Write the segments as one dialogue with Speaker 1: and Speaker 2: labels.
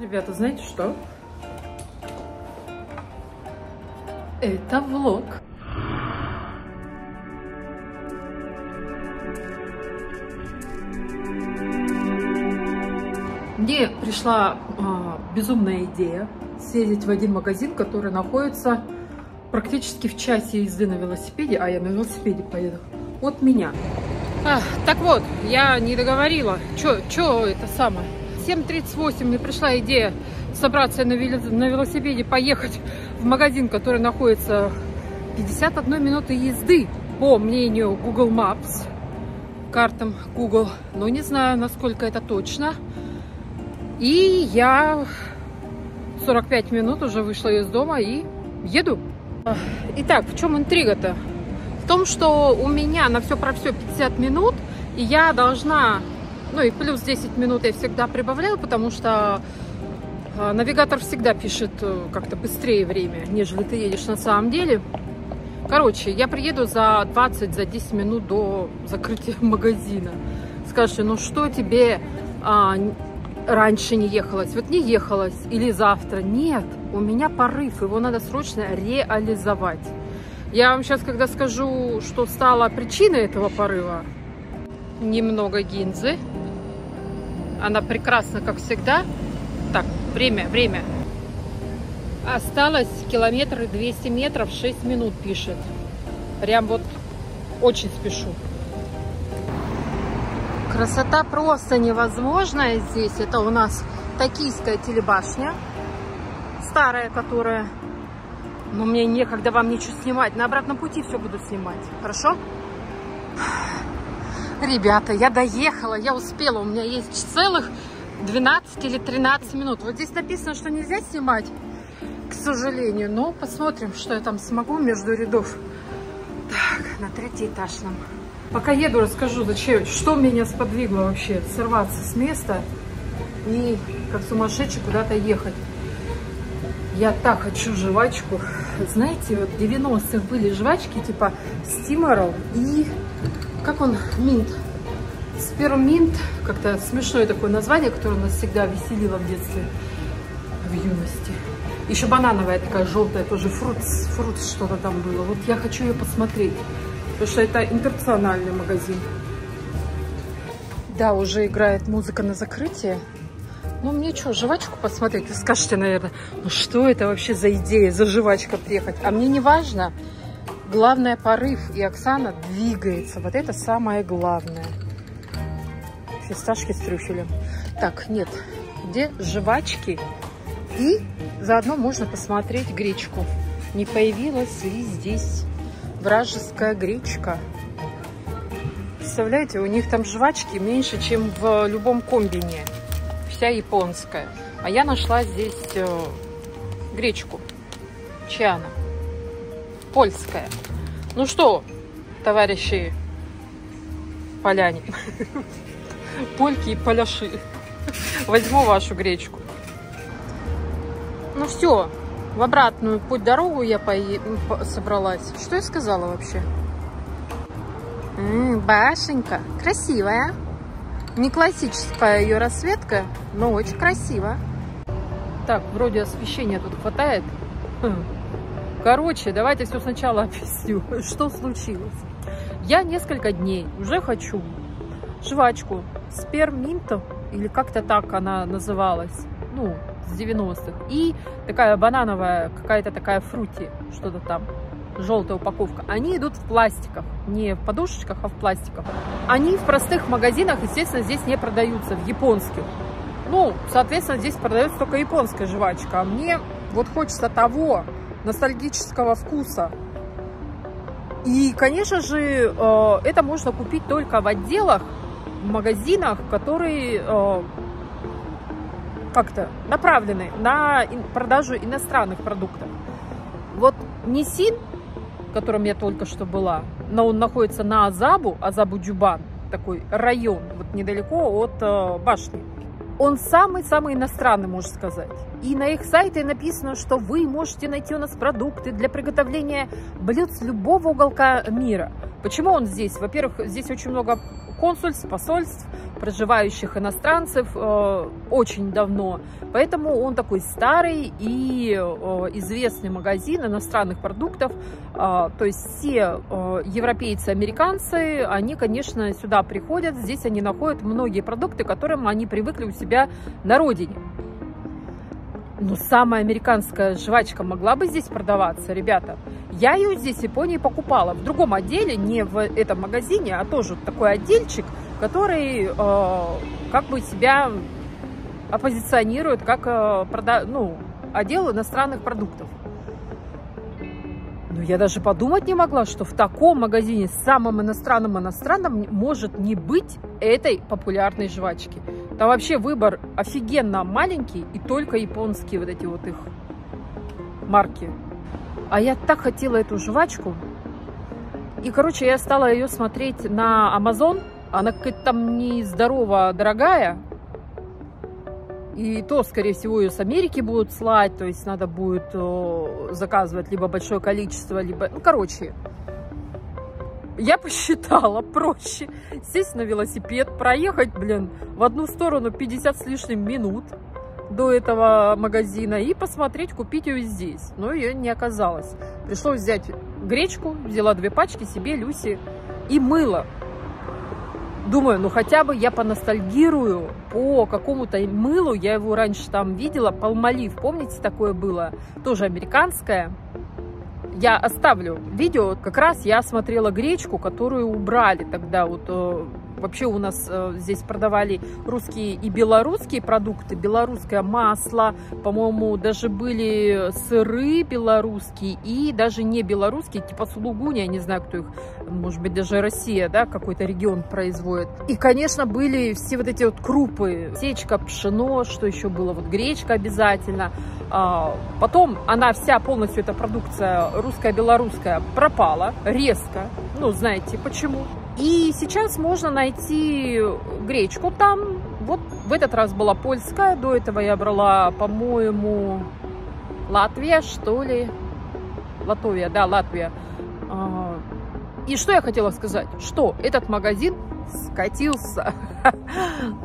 Speaker 1: Ребята, знаете что? Это влог. Мне пришла а, безумная идея съездить в один магазин, который находится практически в часе езды на велосипеде, а я на велосипеде поеду, от меня. А, так вот, я не договорила. Что это самое? 7.38 мне пришла идея собраться на, велосипеде, поехать в магазин, который находится 51 минуты езды, по мнению Google Maps, картам Google. Но не знаю, насколько это точно. И я 45 минут уже вышла из дома и еду. Итак, в чем интрига-то? В том, что у меня на все про все 50 минут, и я должна, ну и плюс 10 минут я всегда прибавляю, потому что а, навигатор всегда пишет э, как-то быстрее время, нежели ты едешь на самом деле. Короче, я приеду за 20, за 10 минут до закрытия магазина. Скажешь, ну что тебе а, раньше не ехалось, вот не ехалось, или завтра. Нет, у меня порыв, его надо срочно реализовать. Я вам сейчас, когда скажу, что стала причиной этого порыва, немного гинзы. Она прекрасна, как всегда. Так, время, время. Осталось километры 200 метров, 6 минут пишет. Прям вот очень спешу. Красота просто невозможная здесь. Это у нас токийская телебашня. Старая, которая... Но мне некогда вам ничего снимать. На обратном пути все буду снимать. Хорошо? Ребята, я доехала, я успела. У меня есть целых 12 или 13 минут. Вот здесь написано, что нельзя снимать, к сожалению. Но посмотрим, что я там смогу между рядов. Так, на третий этаж нам. Пока еду, расскажу, зачем, что меня сподвигло вообще сорваться с места и как сумасшедший куда-то ехать. Я так хочу жвачку. Знаете, вот 90-х были жвачки типа Стиморал и как он, Минт. Сперминт, как-то смешное такое название, которое нас всегда веселило в детстве, в юности. Еще банановая такая желтая, тоже фрут, фрут что-то там было. Вот я хочу ее посмотреть. Потому что это интернациональный магазин. Да, уже играет музыка на закрытие. Ну, мне что, жвачку посмотреть? Вы скажете, наверное, ну что это вообще за идея, за жвачка приехать? А мне не важно. Главное порыв. И Оксана двигается. Вот это самое главное. Фисташки с трюфелем. Так, нет. Где жвачки? И заодно можно посмотреть гречку. Не появилась ли здесь вражеская гречка. Представляете, у них там жвачки меньше, чем в любом комбине. Вся японская. А я нашла здесь э, гречку. Чиана. Польская. Ну что, товарищи поляне, польки и поляши, возьму вашу гречку. Ну все, в обратную путь дорогу я по... собралась. Что я сказала вообще? М -м, башенька. Красивая. Не классическая ее расцветка, но очень красиво. Так, вроде освещения тут хватает. Короче, давайте все сначала объясню, что случилось. Я несколько дней уже хочу жвачку с перминтом, или как-то так она называлась. Ну, с 90-х. И такая банановая, какая-то такая фрути, что-то там, желтая упаковка. Они идут в пластиках, не в подушечках, а в пластиках. Они в простых магазинах, естественно, здесь не продаются, в японских. Ну, соответственно, здесь продается только японская жвачка. А мне вот хочется того ностальгического вкуса. И, конечно же, э, это можно купить только в отделах, в магазинах, которые э, как-то направлены на продажу иностранных продуктов. Вот Нисин, в котором я только что была, но он находится на Азабу, Азабу-Джубан, такой район, вот недалеко от э, башни. Он самый-самый иностранный, можно сказать. И на их сайте написано, что вы можете найти у нас продукты для приготовления блюд с любого уголка мира. Почему он здесь? Во-первых, здесь очень много консульств, посольств, проживающих иностранцев э, очень давно. Поэтому он такой старый и э, известный магазин иностранных продуктов. Э, то есть все европейцы, американцы, они, конечно, сюда приходят. Здесь они находят многие продукты, к которым они привыкли у себя на родине. Но самая американская жвачка могла бы здесь продаваться, ребята. Я ее здесь в Японии покупала. В другом отделе, не в этом магазине, а тоже такой отдельчик, который э, как бы себя оппозиционирует как э, прода ну, отдел иностранных продуктов. Но я даже подумать не могла, что в таком магазине с самым иностранным иностранным может не быть этой популярной жвачки. Там вообще выбор офигенно маленький и только японские вот эти вот их марки. А я так хотела эту жвачку. И, короче, я стала ее смотреть на Amazon. Она какая-то там нездорово дорогая. И то, скорее всего, ее с Америки будут слать. То есть надо будет заказывать либо большое количество, либо... Ну, короче, я посчитала проще сесть на велосипед, проехать, блин, в одну сторону 50 с лишним минут до этого магазина и посмотреть, купить ее здесь. Но ее не оказалось. Пришлось взять гречку, взяла две пачки себе, Люси и мыло. Думаю, ну хотя бы я поностальгирую по какому-то мылу. Я его раньше там видела. Палмолив, помните, такое было? Тоже американское. Я оставлю видео. Как раз я смотрела гречку, которую убрали тогда вот э, Вообще у нас э, здесь продавали русские и белорусские продукты, белорусское масло, по-моему, даже были сыры белорусские и даже не белорусские, типа сулугуни, я не знаю, кто их, может быть, даже Россия, да, какой-то регион производит. И, конечно, были все вот эти вот крупы, сечка, пшено, что еще было, вот гречка обязательно. А, потом она вся, полностью эта продукция русская, белорусская пропала резко. Ну, знаете почему? И сейчас можно найти гречку там. Вот в этот раз была польская, до этого я брала, по-моему, Латвия, что ли. Латвия, да, Латвия. А, и что я хотела сказать? Что этот магазин скатился.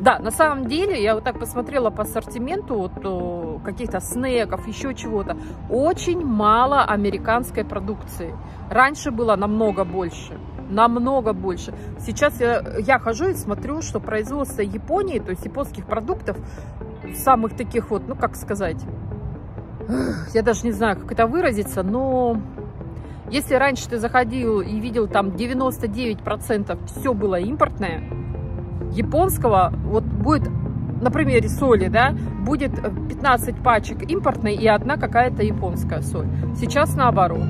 Speaker 1: Да, на самом деле, я вот так посмотрела по ассортименту вот, каких-то снеков, еще чего-то. Очень мало американской продукции. Раньше было намного больше намного больше. Сейчас я, я хожу и смотрю, что производство Японии, то есть японских продуктов, самых таких вот, ну как сказать, я даже не знаю, как это выразиться, но если раньше ты заходил и видел там 99% все было импортное, японского вот будет на примере соли, да, будет 15 пачек импортной и одна какая-то японская соль. Сейчас наоборот.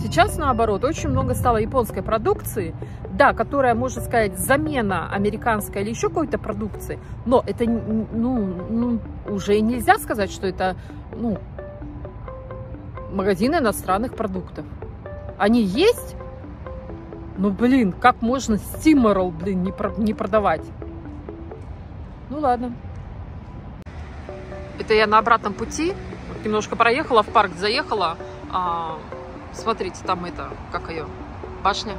Speaker 1: Сейчас, наоборот, очень много стало японской продукции, да, которая, можно сказать, замена американской или еще какой-то продукции, но это, ну, ну, уже нельзя сказать, что это, ну, магазины иностранных продуктов. Они есть, но, блин, как можно стиморал, блин, не, про, не продавать? Ну, ладно. Это я на обратном пути немножко проехала, в парк заехала, а, Смотрите, там это, как ее, башня.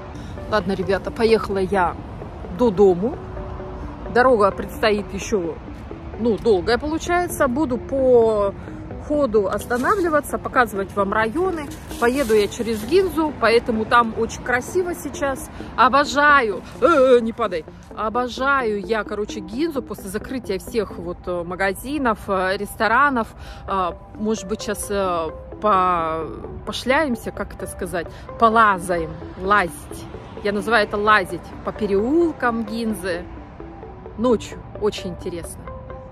Speaker 1: Ладно, ребята, поехала я до дому. Дорога предстоит еще, ну, долгая получается. Буду по ходу останавливаться, показывать вам районы. Поеду я через Гинзу, поэтому там очень красиво сейчас. Обожаю, э -э, не падай, обожаю я, короче, Гинзу после закрытия всех вот э, магазинов, э, ресторанов. А, может быть, сейчас э, по, пошляемся, как это сказать, полазаем, лазить. Я называю это лазить по переулкам Гинзы. Ночью очень интересно.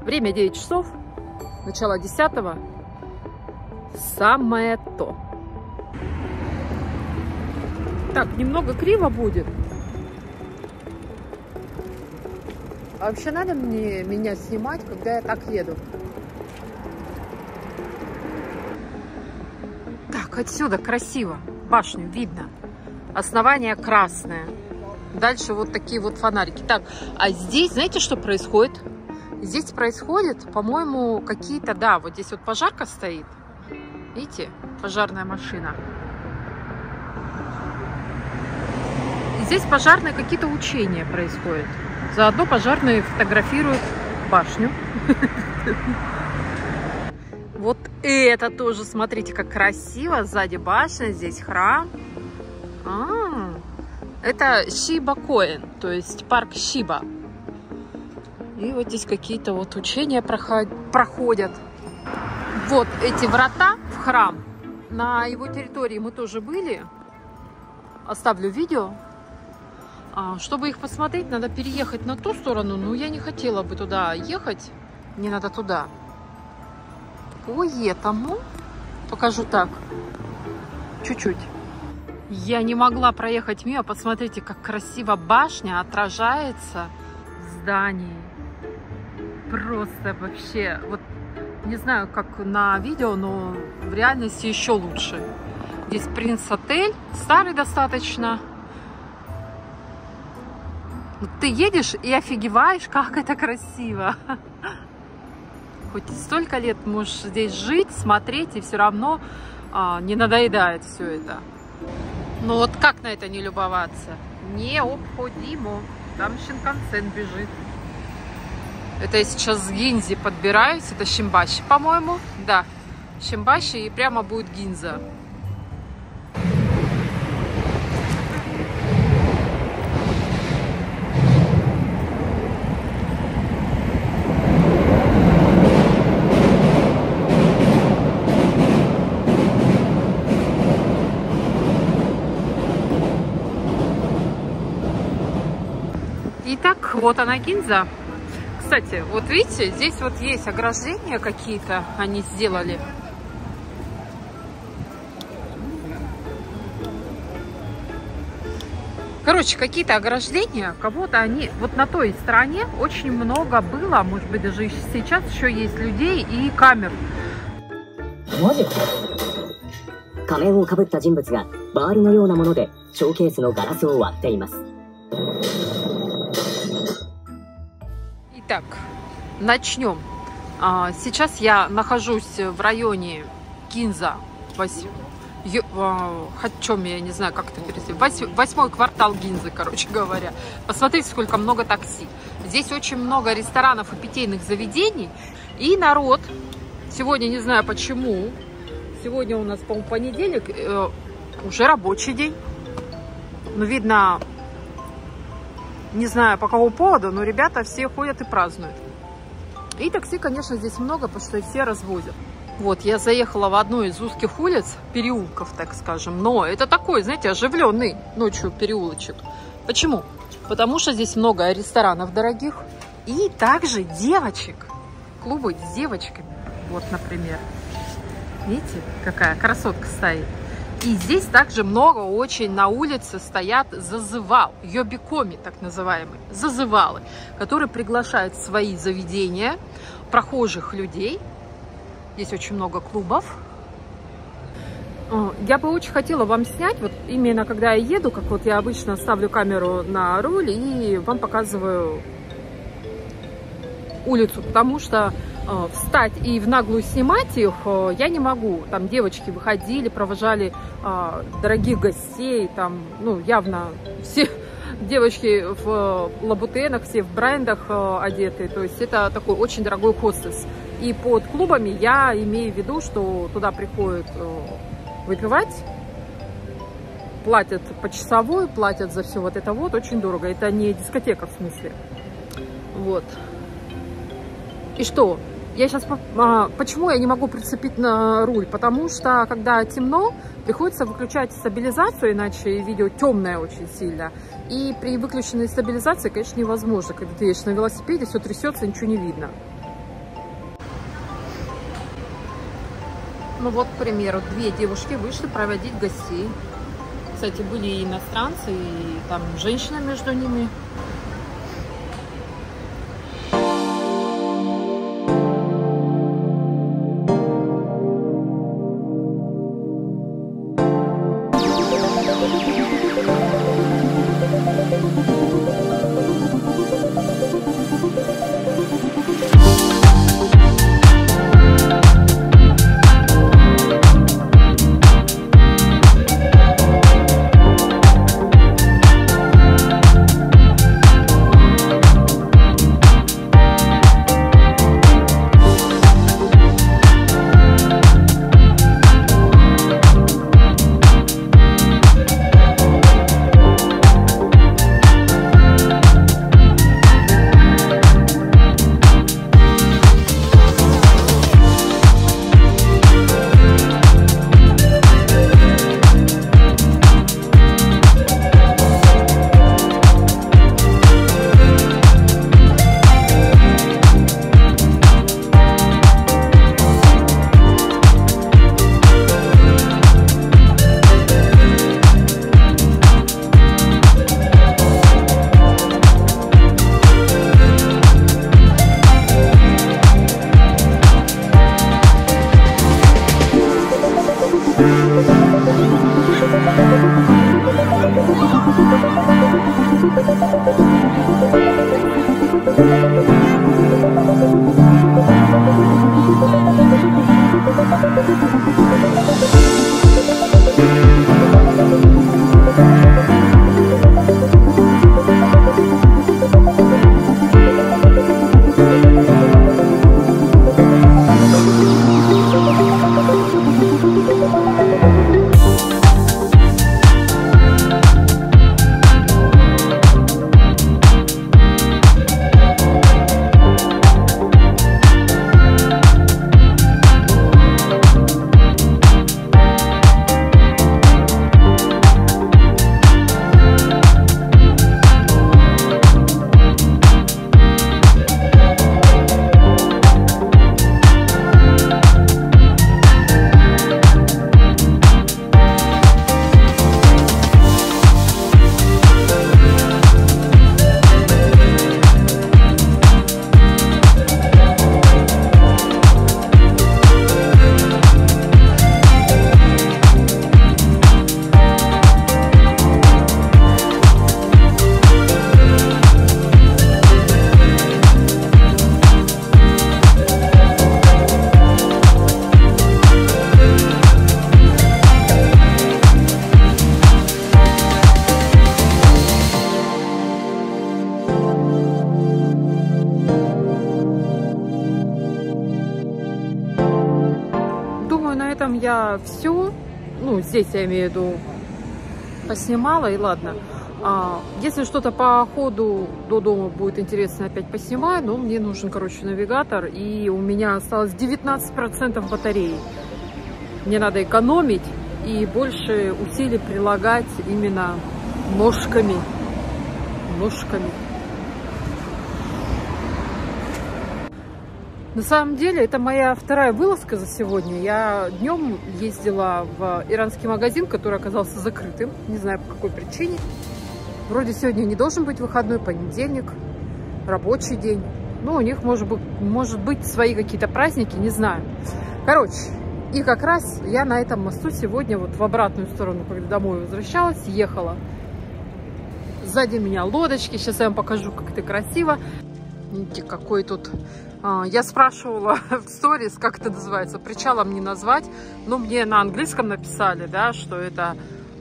Speaker 1: Время 9 часов, начало 10 самое то. Так, немного криво будет. А вообще надо мне меня снимать, когда я так еду? Так, отсюда красиво. Башню видно. Основание красное. Дальше вот такие вот фонарики. Так, а здесь, знаете, что происходит? Здесь происходит, по-моему, какие-то, да, вот здесь вот пожарка стоит. Видите, пожарная машина. Здесь пожарные какие-то учения происходят. Заодно пожарные фотографируют башню. Вот это тоже, смотрите, как красиво. Сзади башня, здесь храм. А, это Шиба Коэн, то есть парк Шиба. И вот здесь какие-то вот учения проходят. Вот эти врата в храм. На его территории мы тоже были. Оставлю видео. А, чтобы их посмотреть, надо переехать на ту сторону. Но я не хотела бы туда ехать. Не надо туда. По этому покажу так. Чуть-чуть. Я не могла проехать мимо. Посмотрите, как красиво башня отражается в здании. Просто вообще, вот не знаю, как на видео, но в реальности еще лучше. Здесь принц-отель, старый достаточно. Ты едешь и офигеваешь, как это красиво. Хоть столько лет можешь здесь жить, смотреть, и все равно а, не надоедает все это. Но вот как на это не любоваться? Необходимо. Там Шинкансен бежит. Это я сейчас с Гинзи подбираюсь. Это Шимбаши, по-моему. Да, Шимбаши и прямо будет Гинза. Итак, вот она Гинза. Кстати, вот видите, здесь вот есть ограждения какие-то они сделали. Короче, какие-то ограждения, кого-то они... Вот на той стороне очень много было, может быть, даже сейчас еще есть людей и камер. 仮面をかぶった人物がバールのようなものでショーケースのガラスを割っています。 Итак, начнем. А, сейчас я нахожусь в районе Кинза. Вось... А, чем я не знаю, как это перевести. Восьмой квартал Гинзы, короче говоря. Посмотрите, сколько много такси. Здесь очень много ресторанов и питейных заведений. И народ, сегодня не знаю почему, сегодня у нас, по-моему, понедельник, э, уже рабочий день. Ну, видно, не знаю по какому поводу, но ребята все ходят и празднуют. И такси, конечно, здесь много, потому что все развозят. Вот, я заехала в одну из узких улиц, переулков, так скажем. Но это такой, знаете, оживленный ночью переулочек. Почему? Потому что здесь много ресторанов дорогих и также девочек. Клубы с девочками. Вот, например. Видите, какая красотка стоит. И здесь также много очень на улице стоят зазывал, йобикоми так называемые, зазывалы, которые приглашают в свои заведения прохожих людей. Здесь очень много клубов. Я бы очень хотела вам снять, вот именно когда я еду, как вот я обычно ставлю камеру на руль и вам показываю улицу, потому что встать и в наглую снимать их э, я не могу. Там девочки выходили, провожали э, дорогих гостей, там, ну, явно все девочки в лабутенах, все в брендах одеты. То есть это такой очень дорогой хостес. И под клубами я имею в виду, что туда приходят выпивать, платят по часовой, платят за все вот это вот, очень дорого. Это не дискотека в смысле. Вот. И что? Я сейчас... А, почему я не могу прицепить на руль? Потому что, когда темно, приходится выключать стабилизацию, иначе видео темное очень сильно. И при выключенной стабилизации, конечно, невозможно. Когда ты едешь на велосипеде, все трясется, ничего не видно. Ну вот, к примеру, две девушки вышли проводить гостей. Кстати, были и иностранцы, и там женщина между ними. Здесь я имею в виду, поснимала, и ладно. А, если что-то по ходу до дома будет интересно, опять поснимаю, но мне нужен, короче, навигатор, и у меня осталось 19% батареи. Мне надо экономить и больше усилий прилагать именно ножками. Ножками. На самом деле, это моя вторая вылазка за сегодня. Я днем ездила в иранский магазин, который оказался закрытым. Не знаю, по какой причине. Вроде сегодня не должен быть выходной, понедельник, рабочий день. Ну, у них может быть, может быть свои какие-то праздники, не знаю. Короче, и как раз я на этом мосту сегодня вот в обратную сторону, когда домой возвращалась, ехала. Сзади меня лодочки. Сейчас я вам покажу, как это красиво. Видите, какой тут... А, я спрашивала в сторис, как это называется, причалом не назвать, но мне на английском написали, да, что это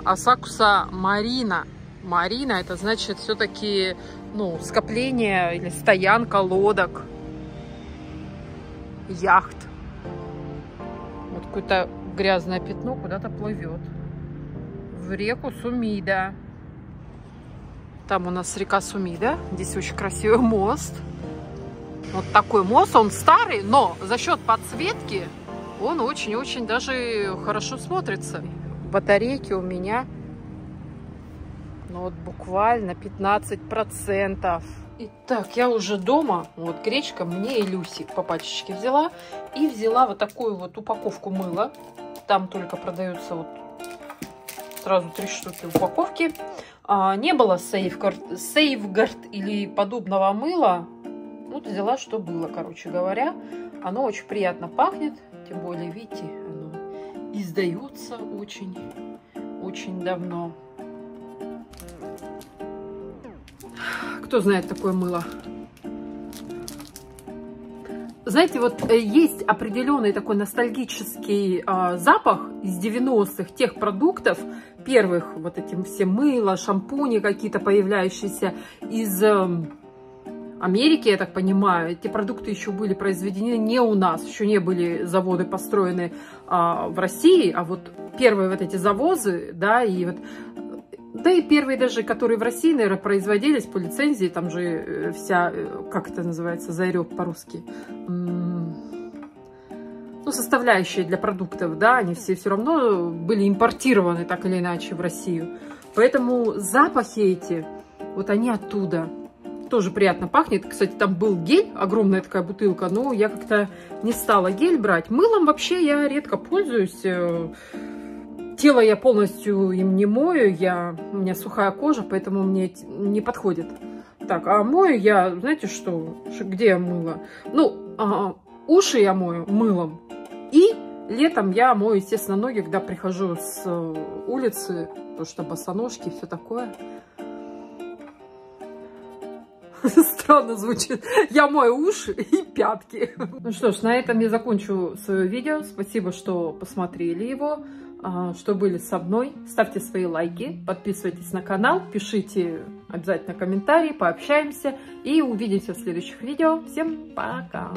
Speaker 1: Асакуса Марина. Марина, это значит все-таки, ну, скопление или стоянка лодок, яхт. Вот какое-то грязное пятно куда-то плывет. В реку Сумида. Там у нас река Сумида. Здесь очень красивый мост. Вот такой мост, он старый, но за счет подсветки он очень-очень даже хорошо смотрится. Батарейки у меня ну, вот буквально 15%. Итак, я уже дома. Вот гречка мне и Люси по пачечке взяла. И взяла вот такую вот упаковку мыла. Там только продаются вот сразу три штуки упаковки. А, не было сейфгард, сейфгард или подобного мыла. Вот взяла, что было, короче говоря. Оно очень приятно пахнет. Тем более, видите, оно издается очень, очень давно. Кто знает такое мыло? Знаете, вот э, есть определенный такой ностальгический э, запах из 90-х тех продуктов, первых вот этим все мыло, шампуни какие-то появляющиеся из... Э, Америки, я так понимаю, эти продукты еще были произведены не у нас, еще не были заводы построены а, в России, а вот первые вот эти завозы, да, и вот да и первые даже, которые в России, наверное, производились по лицензии, там же э, вся, э, как это называется, зарек по-русски, ну, составляющие для продуктов, да, они все все равно были импортированы так или иначе в Россию. Поэтому запахи эти, вот они оттуда тоже приятно пахнет. Кстати, там был гель, огромная такая бутылка, но я как-то не стала гель брать. Мылом вообще я редко пользуюсь. Э, тело я полностью им не мою, я, у меня сухая кожа, поэтому мне не подходит. Так, а мою я, знаете что, где я мыла? Ну, а, уши я мою мылом. И летом я мою, естественно, ноги, когда прихожу с э, улицы, то что босоножки все такое. Странно звучит. Я мою уши и пятки. Ну что ж, на этом я закончу свое видео. Спасибо, что посмотрели его, а, что были со мной. Ставьте свои лайки, подписывайтесь на канал, пишите обязательно комментарии, пообщаемся и увидимся в следующих видео. Всем пока!